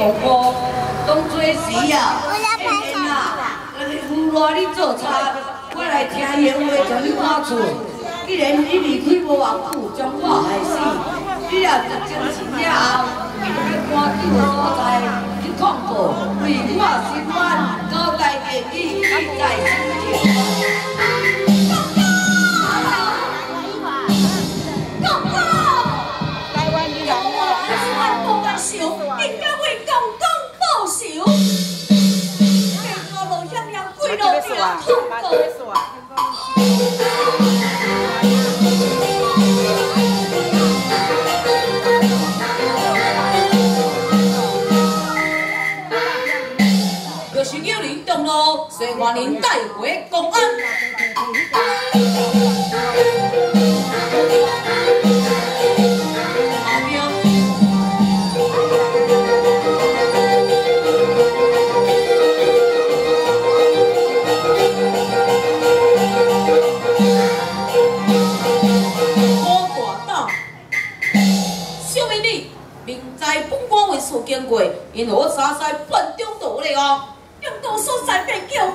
公婆，当做时啊，天天啊，那个胡乱你做差，我来听闲话，将你赶出。既然你离开无偌久，将我害死，你也就精神了后，你要赶紧的所在去抗告，为我心愿就是叫您动路，随华人带回公安。所经过，因为我三赛半中途咧哦，用多所在被叫冤，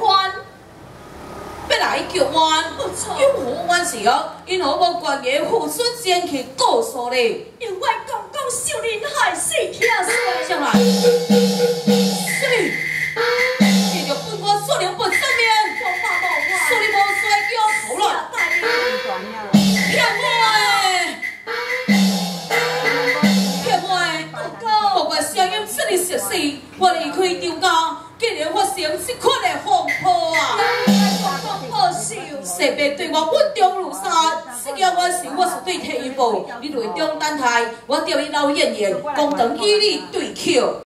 要来叫冤，不错，有何冤事哦？因为我无关爷父孙先去告诉你，因为公公受人害死，听说上来，是，我离开张家，竟然发生这款的风波啊！势必对我稳中如山，这件我事我是对退一步，你内中等待，我叫你老演员，共同与你对抗。